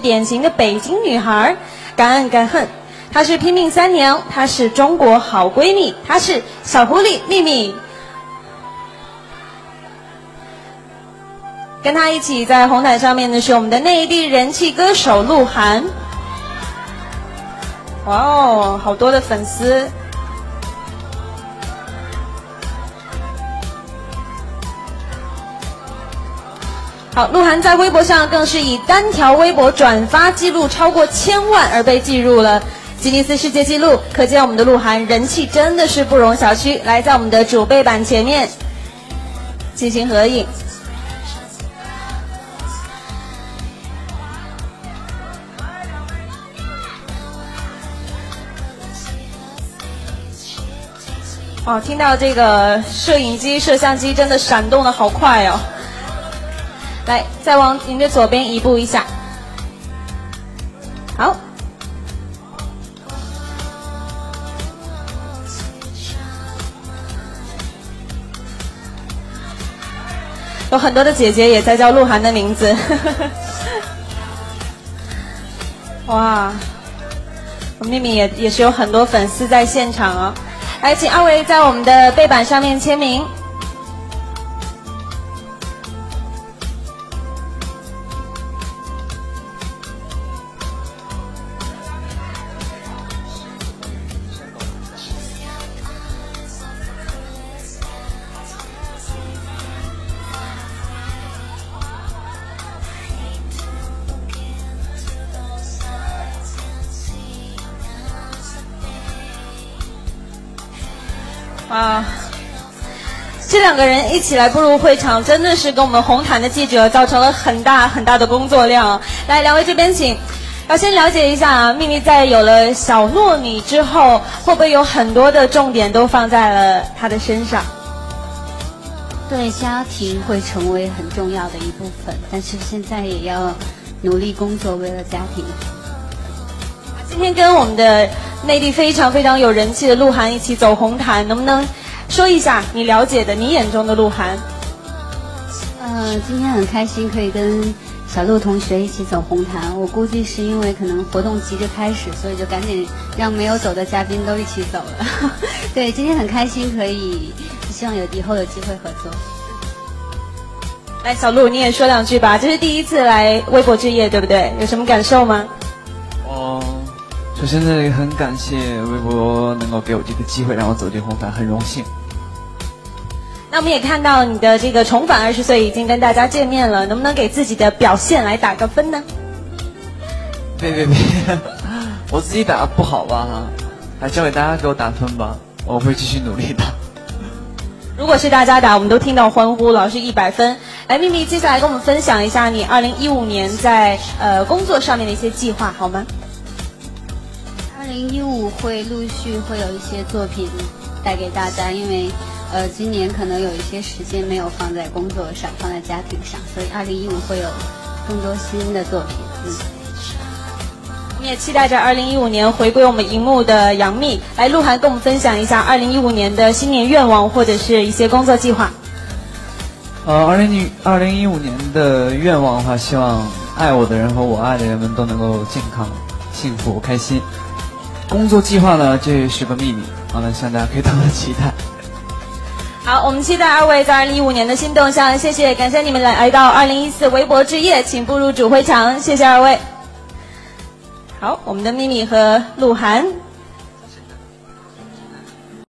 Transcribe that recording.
典型的北京女孩，敢爱敢恨。她是拼命三娘，她是中国好闺蜜，她是小狐狸秘密。跟她一起在红毯上面的是我们的内地人气歌手鹿晗。哇哦，好多的粉丝！鹿晗在微博上更是以单条微博转发记录超过千万而被记入了吉尼斯世界纪录，可见我们的鹿晗人气真的是不容小觑。来，在我们的主背板前面进行合影。哦，听到这个摄影机、摄像机真的闪动的好快哦。来，再往您的左边移步一下。好，有很多的姐姐也在叫鹿晗的名字。哇，我们秘密也也是有很多粉丝在现场哦。来，请二位在我们的背板上面签名。啊，这两个人一起来步入会场，真的是给我们红毯的记者造成了很大很大的工作量。来，两位这边请。要先了解一下啊，秘密在有了小糯米之后，会不会有很多的重点都放在了他的身上？对，家庭会成为很重要的一部分，但是现在也要努力工作，为了家庭。今天跟我们的内地非常非常有人气的鹿晗一起走红毯，能不能说一下你了解的、你眼中的鹿晗？嗯，今天很开心可以跟小鹿同学一起走红毯。我估计是因为可能活动急着开始，所以就赶紧让没有走的嘉宾都一起走了。对，今天很开心可以，希望有以后有机会合作。来，小鹿你也说两句吧，这是第一次来微博之夜，对不对？有什么感受吗？哦。首先，这里很感谢微博能够给我这个机会，让我走进红毯，很荣幸。那我们也看到你的这个重返二十岁已经跟大家见面了，能不能给自己的表现来打个分呢？别别别，我自己打不好吧？还交给大家给我打分吧，我会继续努力的。如果是大家打，我们都听到欢呼了，是一百分。来，秘密，接下来跟我们分享一下你二零一五年在呃工作上面的一些计划，好吗？二零一五会陆续会有一些作品带给大家，因为呃今年可能有一些时间没有放在工作上，放在家庭上，所以二零一五会有更多新的作品。嗯，我们也期待着二零一五年回归我们荧幕的杨幂，来鹿晗跟我们分享一下二零一五年的新年愿望或者是一些工作计划。呃，二零一二零一五年的愿望的话，希望爱我的人和我爱的人们都能够健康、幸福、开心。工作计划呢，这是个秘密，好了，希望大家可以多多期待。好，我们期待二位在二零一五年的新动向，谢谢，感谢你们来来到二零一四微博之夜，请步入主会场，谢谢二位。好，我们的秘密和鹿晗。